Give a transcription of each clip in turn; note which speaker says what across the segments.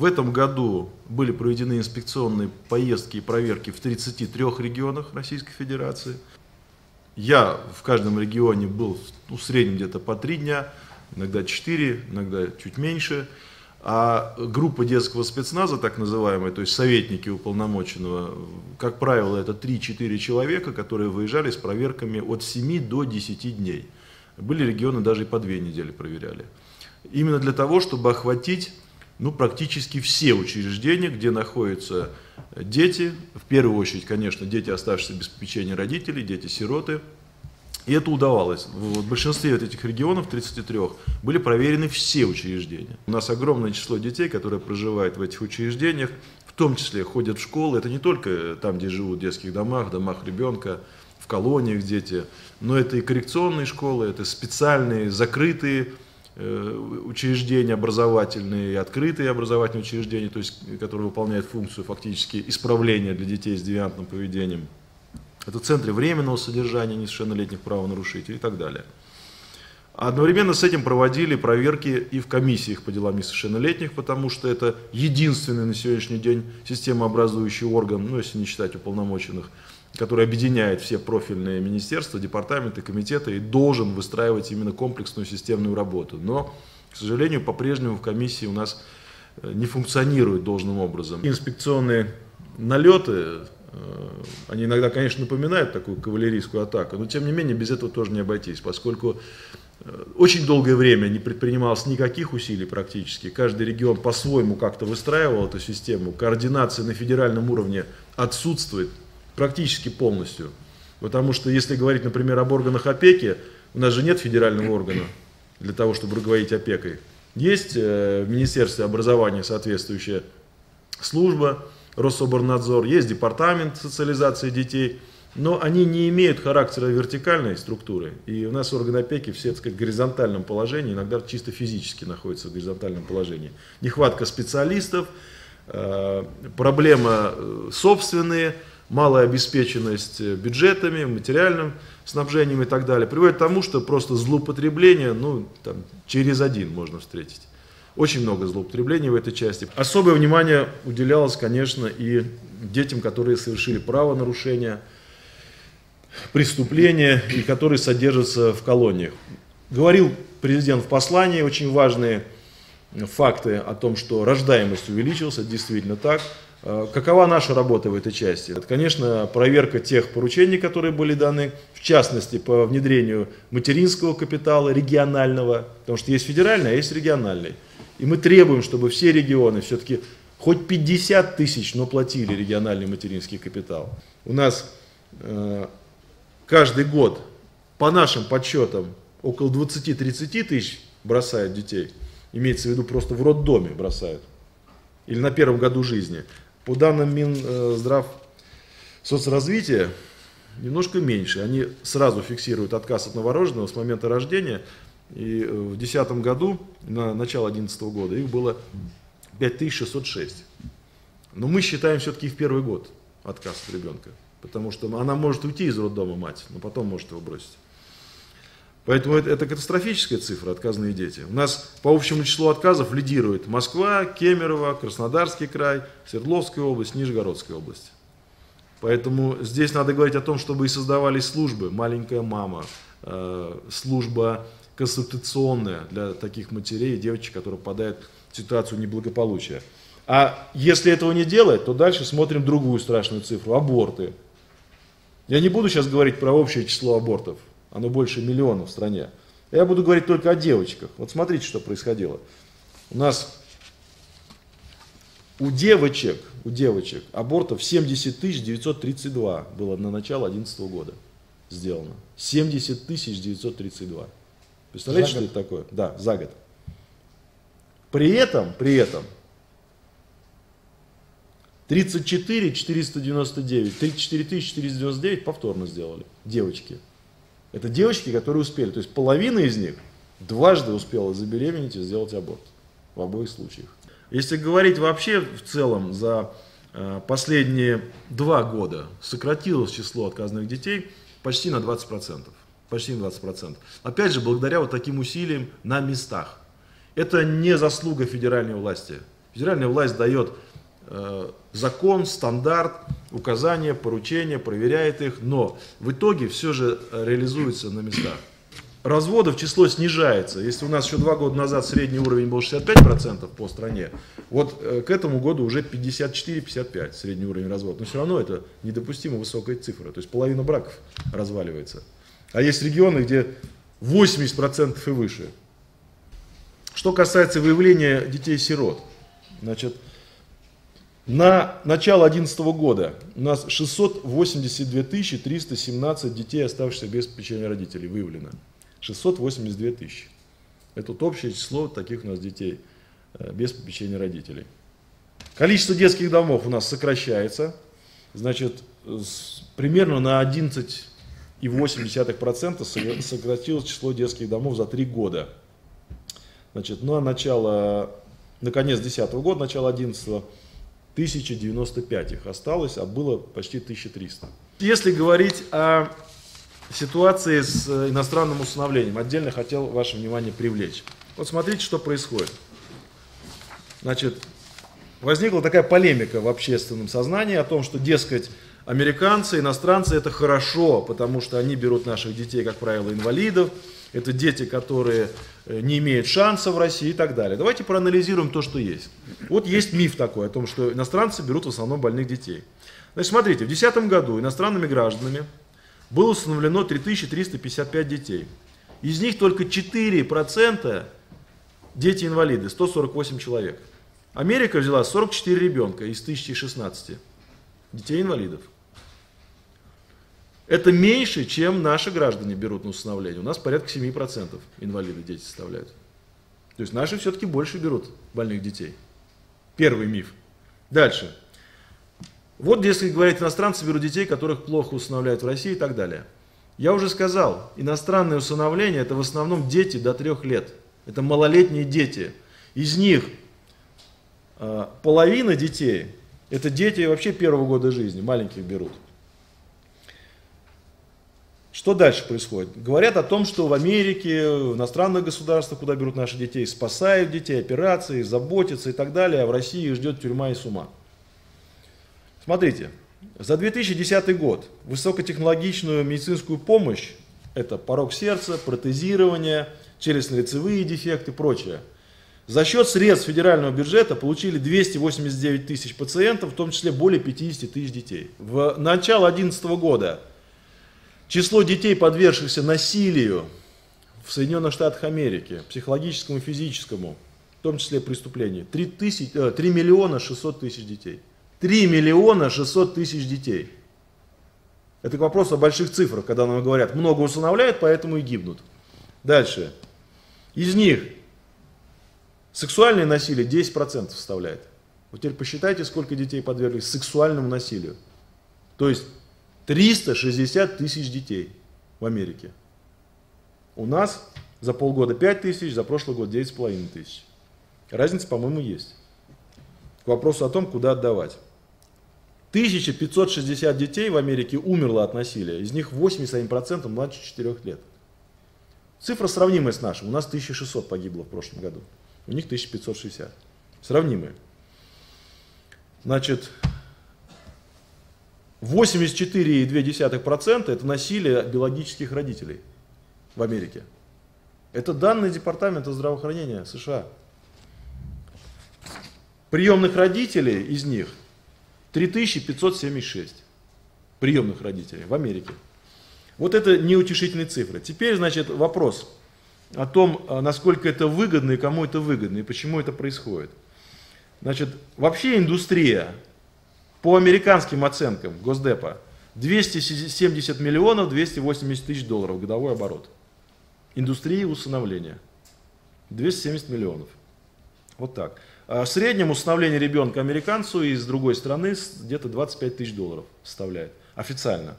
Speaker 1: В этом году были проведены инспекционные поездки и проверки в 33 регионах Российской Федерации. Я в каждом регионе был ну, в среднем где-то по три дня, иногда 4, иногда чуть меньше. А группа детского спецназа, так называемая, то есть советники уполномоченного, как правило, это 3-4 человека, которые выезжали с проверками от 7 до 10 дней. Были регионы, даже и по 2 недели проверяли. Именно для того, чтобы охватить ну, практически все учреждения, где находятся дети, в первую очередь, конечно, дети, оставшиеся без попечения родителей, дети-сироты, и это удавалось. В большинстве вот этих регионов, 33, были проверены все учреждения. У нас огромное число детей, которые проживают в этих учреждениях, в том числе ходят в школы. Это не только там, где живут в детских домах, домах ребенка, в колониях дети, но это и коррекционные школы, это специальные закрытые учреждения образовательные, открытые образовательные учреждения, то есть, которые выполняют функцию фактически исправления для детей с девиантным поведением. Это центры временного содержания несовершеннолетних правонарушителей и так далее. Одновременно с этим проводили проверки и в комиссиях по делам несовершеннолетних, потому что это единственный на сегодняшний день системообразующий орган, ну если не считать уполномоченных, который объединяет все профильные министерства, департаменты, комитеты и должен выстраивать именно комплексную системную работу. Но, к сожалению, по-прежнему в комиссии у нас э, не функционирует должным образом. Инспекционные налеты Э, они иногда, конечно, напоминают такую кавалерийскую атаку, но тем не менее без этого тоже не обойтись, поскольку э, очень долгое время не предпринималось никаких усилий практически. Каждый регион по-своему как-то выстраивал эту систему. Координация на федеральном уровне отсутствует практически полностью. Потому что если говорить, например, об органах опеки, у нас же нет федерального органа для того, чтобы руководить опекой. Есть э, в Министерстве образования соответствующая служба, Рособорнадзор, есть департамент социализации детей, но они не имеют характера вертикальной структуры. И у нас органы опеки все, так сказать, в горизонтальном положении, иногда чисто физически находятся в горизонтальном положении. Нехватка специалистов, э, проблема э, собственные, малая обеспеченность бюджетами, материальным снабжением и так далее, приводит к тому, что просто злоупотребление ну, там, через один можно встретить. Очень много злоупотреблений в этой части. Особое внимание уделялось, конечно, и детям, которые совершили правонарушения, преступления и которые содержатся в колониях. Говорил президент в послании очень важные факты о том, что рождаемость увеличилась, действительно так. А, какова наша работа в этой части? Это, конечно, проверка тех поручений, которые были даны, в частности, по внедрению материнского капитала регионального, потому что есть федеральный, а есть региональный. И мы требуем, чтобы все регионы все-таки хоть 50 тысяч, но платили региональный материнский капитал. У нас э, каждый год, по нашим подсчетам, около 20-30 тысяч бросают детей. Имеется в виду просто в роддоме бросают. Или на первом году жизни. По данным Минздрав соцразвития, немножко меньше. Они сразу фиксируют отказ от новорожденного с момента рождения – и э, в 2010 году, на начало 2011 года, их было 5606. Но мы считаем все-таки в первый год отказ от ребенка. Потому что она может уйти из роддома мать, но потом может его бросить. Поэтому это, это катастрофическая цифра, отказанные дети. У нас по общему числу отказов лидирует Москва, Кемерово, Краснодарский край, Свердловская область, Нижегородская область. Поэтому здесь надо говорить о том, чтобы и создавались службы. Маленькая мама, э, служба консультационная для таких матерей и девочек, которые попадают в ситуацию неблагополучия. А если этого не делать, то дальше смотрим другую страшную цифру – аборты. Я не буду сейчас говорить про общее число абортов, оно больше миллиона в стране. Я буду говорить только о девочках. Вот смотрите, что происходило. У нас у девочек, у девочек абортов 70 932 было на начало 2011 года сделано. 70 932. Представляете, что это такое? Да, за год. При этом, при этом, 34 499, 34 499 повторно сделали, девочки. Это девочки, которые успели, то есть половина из них дважды успела забеременеть и сделать аборт в обоих случаях. Если говорить вообще в целом за э, последние два года сократилось число отказанных детей почти на 20% почти на 20%. Опять же, благодаря вот таким усилиям на местах. Это не заслуга федеральной власти. Федеральная власть дает э, закон, стандарт, указания, поручения, проверяет их, но в итоге все же реализуется на местах. Разводов число снижается. Если у нас еще два года назад средний уровень был 65% по стране, вот э, к этому году уже 54-55 средний уровень разводов. Но все равно это недопустимо высокая цифра. То есть половина браков разваливается. А есть регионы, где 80% и выше. Что касается выявления детей-сирот, значит, на начало 2011 года у нас 682 317 детей, оставшихся без попечения родителей, выявлено. 682 тысячи. Это вот общее число таких у нас детей э, без попечения родителей. Количество детских домов у нас сокращается. Значит, примерно на 11,8% сократилось число детских домов за три года. Значит, ну а начало, наконец 2010 года, начало 11 1095 их осталось, а было почти 1300. Если говорить о ситуации с э, иностранным усыновлением, отдельно хотел ваше внимание привлечь. Вот смотрите, что происходит. Значит, возникла такая полемика в общественном сознании о том, что, дескать, американцы, иностранцы это хорошо, потому что они берут наших детей, как правило, инвалидов, это дети, которые не имеют шанса в России и так далее. Давайте проанализируем то, что есть. Вот есть миф такой о том, что иностранцы берут в основном больных детей. Значит, смотрите, в 2010 году иностранными гражданами было установлено 3355 детей. Из них только 4% дети-инвалиды, 148 человек. Америка взяла 44 ребенка из 1016 детей-инвалидов. Это меньше, чем наши граждане берут на усыновление. У нас порядка 7% инвалиды дети составляют. То есть наши все-таки больше берут больных детей. Первый миф. Дальше. Вот, если говорить, иностранцы берут детей, которых плохо усыновляют в России и так далее. Я уже сказал, иностранные усыновления это в основном дети до трех лет. Это малолетние дети. Из них э, половина детей это дети вообще первого года жизни, маленьких берут. Что дальше происходит? Говорят о том, что в Америке, в иностранных государствах, куда берут наших детей, спасают детей, операции, заботятся и так далее, а в России их ждет тюрьма и с ума. Смотрите, за 2010 год высокотехнологичную медицинскую помощь, это порог сердца, протезирование, челюстно-лицевые дефекты и прочее, за счет средств федерального бюджета получили 289 тысяч пациентов, в том числе более 50 тысяч детей. В начало 2011 года Число детей, подвергшихся насилию в Соединенных Штатах Америки, психологическому и физическому, в том числе преступлений, 3, тысяч, 3 э, миллиона 600 тысяч детей. 3 миллиона 600 тысяч детей. Это к вопросу о больших цифрах, когда нам говорят, много усыновляют, поэтому и гибнут. Дальше. Из них сексуальное насилие 10% составляет. Вот теперь посчитайте, сколько детей подверглись сексуальному насилию. То есть 360 тысяч детей в Америке. У нас за полгода 5 тысяч, за прошлый год 9,5 тысяч. Разница, по-моему, есть. К вопросу о том, куда отдавать. 1560 детей в Америке умерло от насилия, из них 81% младше 4 лет. Цифра сравнимая с нашей. У нас 1600 погибло в прошлом году, у них 1560. Сравнимые. Значит, 84,2% это насилие биологических родителей в Америке. Это данные Департамента здравоохранения США. Приемных родителей из них 3576 приемных родителей в Америке. Вот это неутешительные цифры. Теперь, значит, вопрос о том, а, насколько это выгодно и кому это выгодно, и почему это происходит. Значит, вообще индустрия по американским оценкам Госдепа 270 миллионов 280 тысяч долларов годовой оборот. Индустрии усыновления. 270 миллионов. Вот так. А в среднем усыновление ребенка американцу из другой страны где-то 25 тысяч долларов составляет. Официально.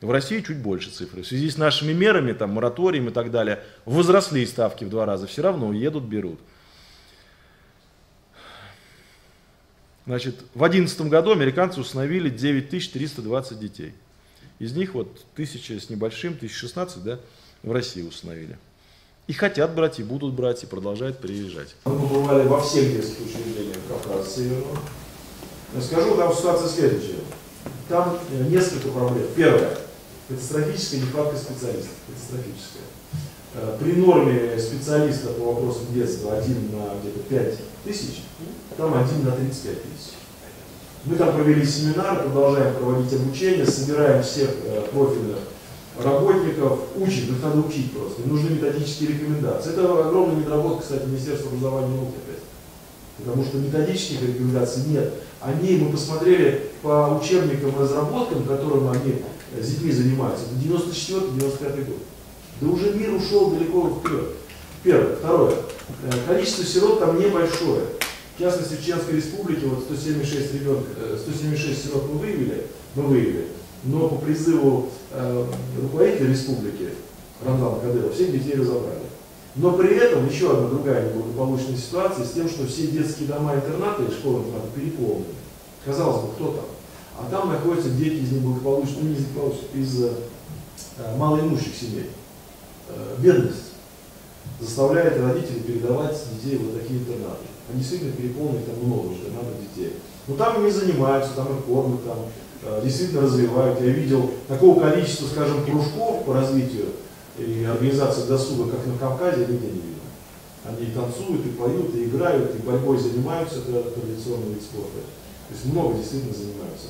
Speaker 1: В России чуть больше цифры. В связи с нашими мерами, там, мораторием и так далее, возросли ставки в два раза. Все равно едут, берут. Значит, в 2011 году американцы установили 9320 детей. Из них вот тысяча с небольшим, 1016, да, в России установили. И хотят брать, и будут брать, и продолжают приезжать.
Speaker 2: Мы побывали во всех детских учреждениях, Кавказа Северного. Скажу, там ситуация следующая. Там э, несколько проблем. Первое. Катастрофическая нехватка специалистов. Катастрофическая. Э, при норме специалиста по вопросам детства один на где-то 5 тысяч, там один на 35 тысяч. Мы там провели семинар, продолжаем проводить обучение, собираем всех э, профильных работников, учим, их надо учить просто, им нужны методические рекомендации. Это огромная недоработка, кстати, Министерства образования и науки опять. Потому что методических рекомендаций нет. Они, мы посмотрели по учебникам и разработкам, которым они с детьми занимаются, это 94-95 год. Да уже мир ушел далеко вперед. Первое. Второе. Э, количество сирот там небольшое. В частности, в Чеченской республике вот 176, ребенка, 176 сирот мы выявили, мы выявили, но по призыву э, руководителя республики Рамзана Кадырова всех детей разобрали. Но при этом еще одна другая неблагополучная ситуация с тем, что все детские дома-интернаты и школы-интернаты переполнены. Казалось бы, кто там? А там находятся дети из неблагополучных, ну не из из э, малоимущих семей. Э, бедность заставляет родителей передавать детей вот такие интернаты. Они действительно переполнены, там много уже, надо детей. Но там ими занимаются, там их кормят, там э, действительно развивают. Я видел такого количества, скажем, кружков по развитию и организации досуга, как на Кавказе, нигде не видно. Они и танцуют, и поют, и играют, и борьбой занимаются, это традиционный вид спорта. То есть много действительно занимаются.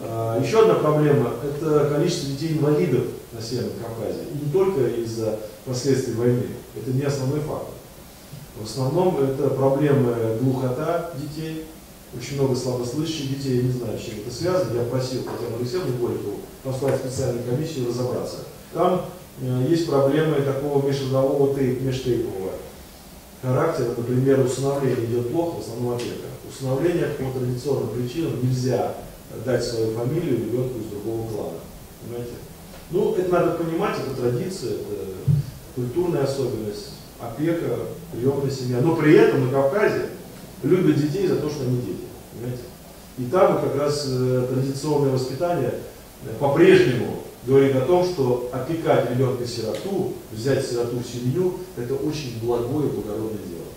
Speaker 2: А, еще одна проблема – это количество детей-инвалидов на Северном Кавказе. И не только из-за последствий войны. Это не основной фактор. В основном это проблемы глухота детей, очень много слабослышащих детей, я не знаю, с чем это связано. Я просил Татьяну Алексеевну Голикову послать специальную комиссию разобраться. Там э, есть проблемы такого межродового тейп, межтейпового характера. Например, усыновление идет плохо, в основном опека. Усыновление по традиционным причинам нельзя дать свою фамилию ребенку из другого клана. Понимаете? Ну, это надо понимать, это традиция, это культурная особенность, опека, приемная семья. Но при этом на Кавказе любят детей за то, что они дети. Понимаете? И там как раз э, традиционное воспитание э, по-прежнему говорит о том, что опекать ребенка-сироту, взять сироту в семью, это очень благое благородное дело.